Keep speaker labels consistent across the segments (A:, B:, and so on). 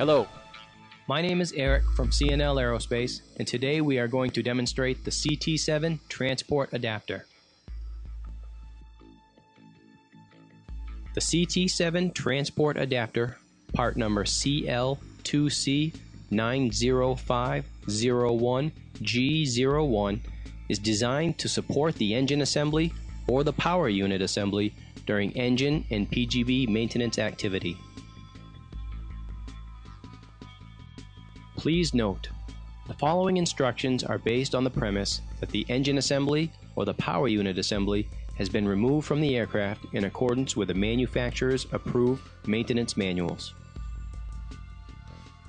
A: Hello, my name is Eric from C&L Aerospace, and today we are going to demonstrate the CT7 transport adapter. The CT7 transport adapter, part number CL2C90501G01, is designed to support the engine assembly or the power unit assembly during engine and PGB maintenance activity. Please note, the following instructions are based on the premise that the engine assembly or the power unit assembly has been removed from the aircraft in accordance with the manufacturer's approved maintenance manuals.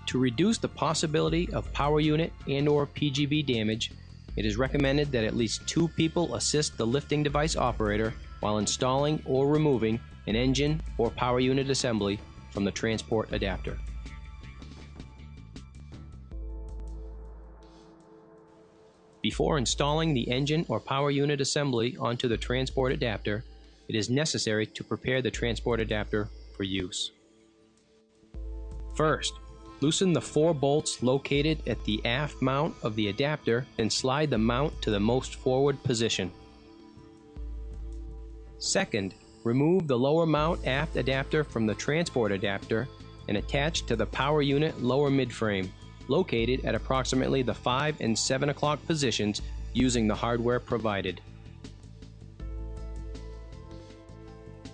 A: To reduce the possibility of power unit and or PGB damage, it is recommended that at least two people assist the lifting device operator while installing or removing an engine or power unit assembly from the transport adapter. Before installing the engine or power unit assembly onto the transport adapter, it is necessary to prepare the transport adapter for use. First, loosen the four bolts located at the aft mount of the adapter and slide the mount to the most forward position. Second, remove the lower mount aft adapter from the transport adapter and attach to the power unit lower midframe located at approximately the 5 and 7 o'clock positions using the hardware provided.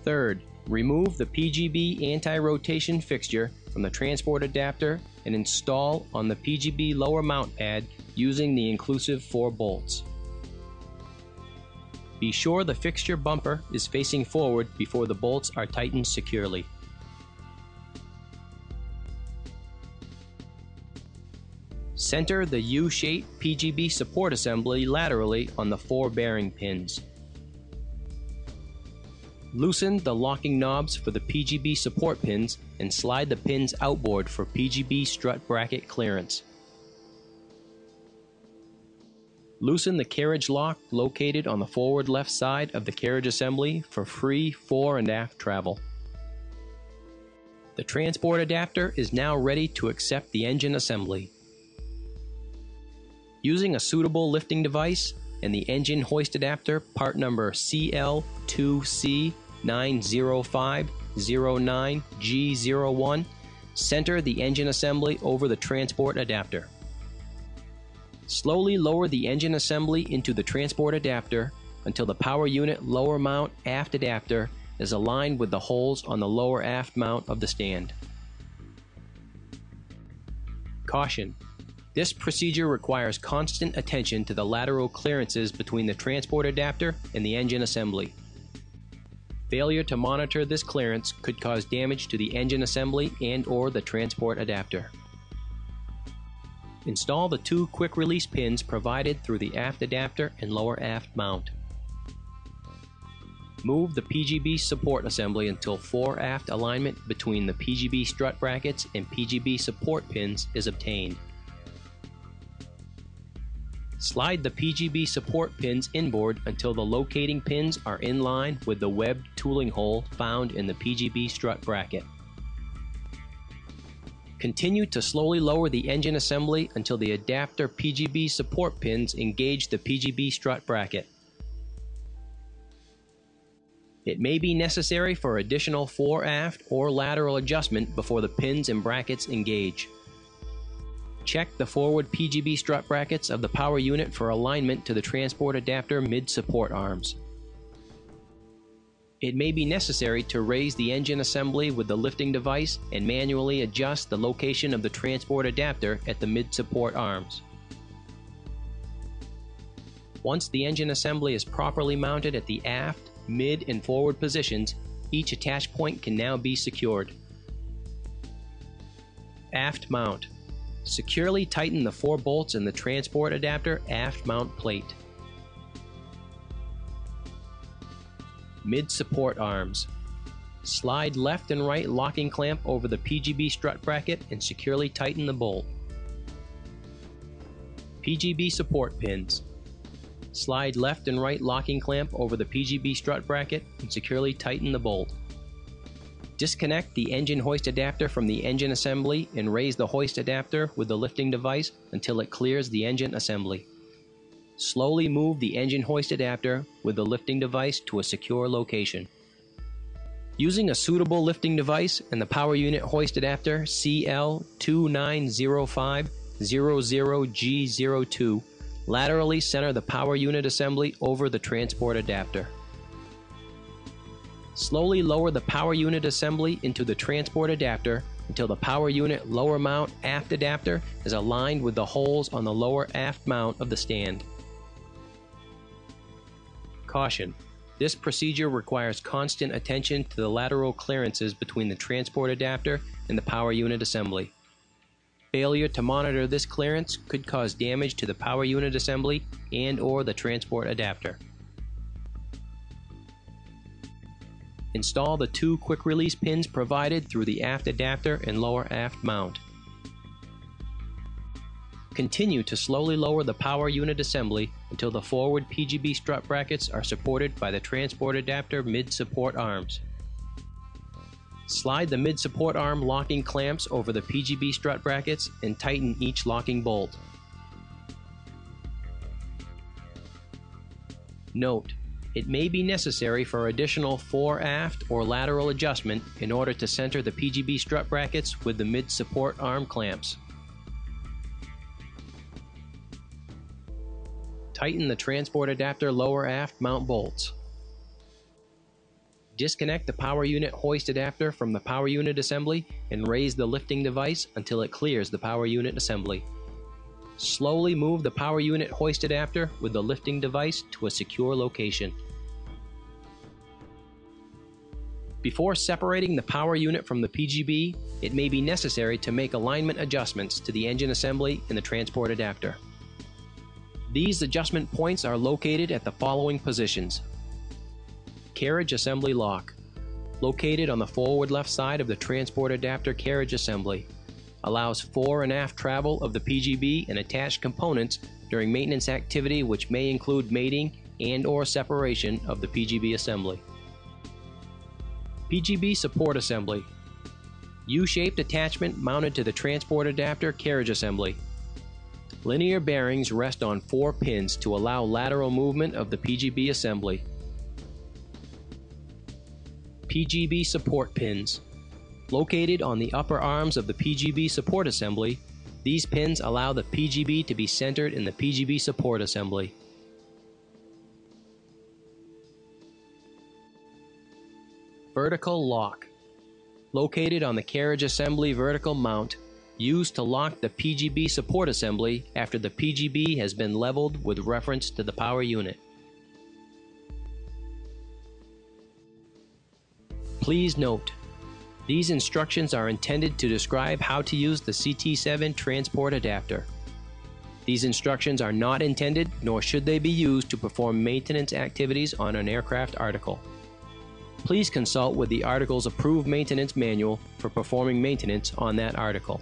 A: Third, remove the PGB anti-rotation fixture from the transport adapter and install on the PGB lower mount pad using the inclusive 4 bolts. Be sure the fixture bumper is facing forward before the bolts are tightened securely. Center the U-shaped PGB support assembly laterally on the four bearing pins. Loosen the locking knobs for the PGB support pins and slide the pins outboard for PGB strut bracket clearance. Loosen the carriage lock located on the forward left side of the carriage assembly for free fore and aft travel. The transport adapter is now ready to accept the engine assembly. Using a suitable lifting device and the engine hoist adapter, part number CL2C90509G01, center the engine assembly over the transport adapter. Slowly lower the engine assembly into the transport adapter until the power unit lower mount aft adapter is aligned with the holes on the lower aft mount of the stand. Caution this procedure requires constant attention to the lateral clearances between the transport adapter and the engine assembly. Failure to monitor this clearance could cause damage to the engine assembly and or the transport adapter. Install the two quick release pins provided through the aft adapter and lower aft mount. Move the PGB support assembly until fore aft alignment between the PGB strut brackets and PGB support pins is obtained. Slide the PGB support pins inboard until the locating pins are in line with the webbed tooling hole found in the PGB strut bracket. Continue to slowly lower the engine assembly until the adapter PGB support pins engage the PGB strut bracket. It may be necessary for additional fore aft or lateral adjustment before the pins and brackets engage. Check the forward PGB strut brackets of the power unit for alignment to the transport adapter mid-support arms. It may be necessary to raise the engine assembly with the lifting device and manually adjust the location of the transport adapter at the mid-support arms. Once the engine assembly is properly mounted at the aft, mid, and forward positions, each attach point can now be secured. Aft mount. Securely tighten the four bolts in the transport adapter aft mount plate. Mid support arms. Slide left and right locking clamp over the PGB strut bracket and securely tighten the bolt. PGB support pins. Slide left and right locking clamp over the PGB strut bracket and securely tighten the bolt. Disconnect the engine hoist adapter from the engine assembly and raise the hoist adapter with the lifting device until it clears the engine assembly. Slowly move the engine hoist adapter with the lifting device to a secure location. Using a suitable lifting device and the power unit hoist adapter CL290500G02, laterally center the power unit assembly over the transport adapter. Slowly lower the power unit assembly into the transport adapter until the power unit lower mount aft adapter is aligned with the holes on the lower aft mount of the stand. Caution. This procedure requires constant attention to the lateral clearances between the transport adapter and the power unit assembly. Failure to monitor this clearance could cause damage to the power unit assembly and or the transport adapter. Install the two quick release pins provided through the aft adapter and lower aft mount. Continue to slowly lower the power unit assembly until the forward PGB strut brackets are supported by the transport adapter mid-support arms. Slide the mid-support arm locking clamps over the PGB strut brackets and tighten each locking bolt. Note, it may be necessary for additional fore aft or lateral adjustment in order to center the PGB strut brackets with the mid-support arm clamps. Tighten the transport adapter lower aft mount bolts. Disconnect the power unit hoist adapter from the power unit assembly and raise the lifting device until it clears the power unit assembly. Slowly move the power unit hoist adapter with the lifting device to a secure location. Before separating the power unit from the PGB, it may be necessary to make alignment adjustments to the engine assembly and the transport adapter. These adjustment points are located at the following positions. Carriage assembly lock, located on the forward left side of the transport adapter carriage assembly, allows fore and aft travel of the PGB and attached components during maintenance activity which may include mating and or separation of the PGB assembly. PGB support assembly. U-shaped attachment mounted to the transport adapter carriage assembly. Linear bearings rest on four pins to allow lateral movement of the PGB assembly. PGB support pins. Located on the upper arms of the PGB support assembly, these pins allow the PGB to be centered in the PGB support assembly. Vertical lock. Located on the carriage assembly vertical mount, used to lock the PGB support assembly after the PGB has been leveled with reference to the power unit. Please note, these instructions are intended to describe how to use the CT7 transport adapter. These instructions are not intended, nor should they be used to perform maintenance activities on an aircraft article please consult with the article's approved maintenance manual for performing maintenance on that article.